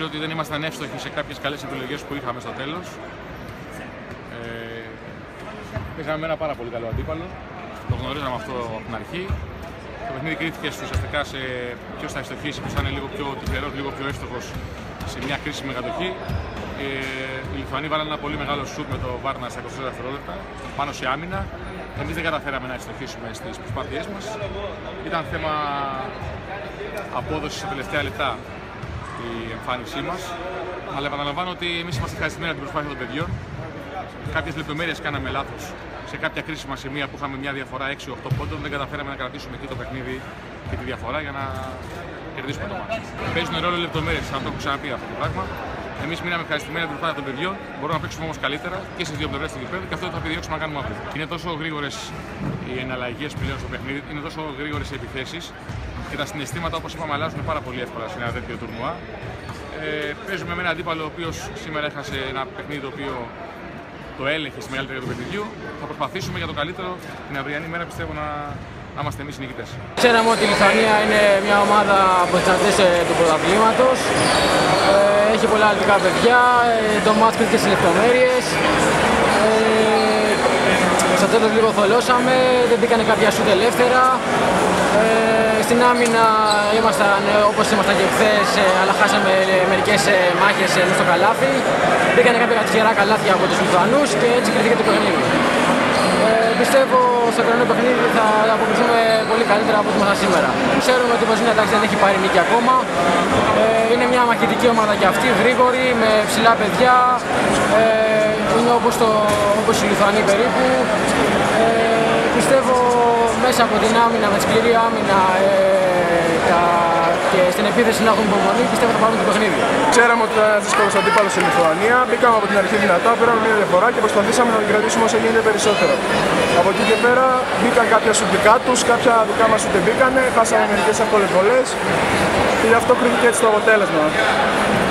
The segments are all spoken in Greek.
Νομίζω ότι δεν ήμασταν εύστοχοι σε κάποιες καλές επιλογές που είχαμε στο τέλος. Ε, Πήγαμε με ένα πάρα πολύ καλό αντίπαλο. Το γνωρίζαμε αυτό από την αρχή. Το παιχνίδι κρίθηκε ουσιαστικά σε ποιος θα ευστοχήσει, ποιος θα είναι λίγο πιο τυχερός, λίγο πιο εύστοχος σε μια κρίσιμη κατοχή. Ε, οι Λιθουανοί βάλαν ένα πολύ μεγάλο σουτ με το Βάρνα στα 24 δευτερόλεπτα πάνω σε άμυνα. Εμείς δεν καταφέραμε να ευστοχήσουμε στις προσπάθειές μας. Ήταν θέμα απόδοσης στα τελευταία λεπτά η εμφάνισή μας. Αλλά επαναλαμβάνω ότι εμείς είμαστε ευχαριστημένοι από την προσπάθεια των παιδιών. Κάποιες λεπτομέρειες κάναμε λάθος σε κάποια κρίσιμα σημεία που είχαμε μια διαφορά 6-8 πόντων. Δεν καταφέραμε να κρατήσουμε εκεί το παιχνίδι και τη διαφορά για να κερδίσουμε το μάτι. Παίζουν ρόλο λεπτομέρειες, αν το έχω ξαναπεί αυτό το πράγμα. Εμείς μείναμε ευχαριστημένοι από την προσπάθεια των παιδιών. Μπορούμε να παίξουμε όμως καλύτερα και στις δύο πλευρές του γηπέδου και αυτό θα επιδιώξουμε να κάνουμε αύριο. Είναι τόσο γρήγορες οι εναλλαγές πλέον στο παιχνίδι, είναι τόσο γρήγορες οι επιθέσεις και τα συναισθήματα, όπως είπαμε, αλλάζουν πάρα πολύ εύκολα σε ένα τέτοιο τουρνουά. Ε, παίζουμε με ένα αντίπαλο ο οποίος σήμερα έχασε ένα παιχνίδι το οποίο το έλεγχε στη μεγαλύτερη του παιχνιδιού. Θα προσπαθήσουμε για το καλύτερο την αυριανή μέρα πιστεύω να, να είμαστε εμείς νικητές. Ξέραμε ότι η Λιθουανία είναι μια ομάδα από τι αρχέ του πρωταθλήματος. Ε, έχει πολλά αλληλικά παιδιά, ε, το μάτς και στις λεπτομέρειες. Ε, στο τέλος λίγο θολώσαμε, δεν μπήκανε κάποια σούτ ελεύθερα. Ε, στην άμυνα ήμασταν όπως ήμασταν και χθες, αλλά χάσαμε μερικές μάχες μέσα στο καλάθι. Μπήκανε κάποια τυχερά καλάθια από τους Λιθουανούς και έτσι κριθήκε το παιχνίδι. Ε, πιστεύω στο κανένα παιχνίδι θα αποκριθούμε πολύ καλύτερα από ό,τι ήμασταν σήμερα. Ξέρουμε ότι η Βοσνία δεν έχει πάρει νίκη ακόμα. Ε, είναι μια μαχητική ομάδα και αυτή, γρήγορη, με ψηλά παιδιά. Ε, είναι όπως, το, όπως η Λιθουανοί περίπου. Ε, πιστεύω μέσα από την άμυνα, με τη σκληρή άμυνα ε, τα, και στην επίθεση να έχουμε υπομονή, πιστεύω θα πάρουμε το παιχνίδι. Ξέραμε ότι ήταν ένα δύσκολο αντίπαλος στη Λιθουανία. Μπήκαμε από την αρχή δυνατά, πήραμε μια διαφορά και προσπαθήσαμε να την κρατήσουμε όσο γίνεται περισσότερο. Από εκεί και πέρα μπήκαν κάποια σου δικά τους, κάποια δικά μας ούτε μπήκανε, χάσαμε μερικές εύκολες βολές και γι' αυτό κρίθηκε έτσι το αποτέλεσμα.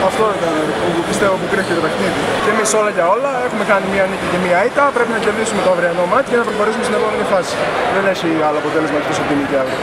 Αυτό ήταν που πιστεύω που κρίθηκε το παιχνίδι. Και εμείς όλα για όλα έχουμε κάνει μια νίκη και μια ήττα. Πρέπει να κερδίσουμε το αυριανό μάτι και να προχωρήσουμε στην επόμενη φάση. Δεν έχει άλλο αποτέλεσμα εκτός από την νίκη αύριο.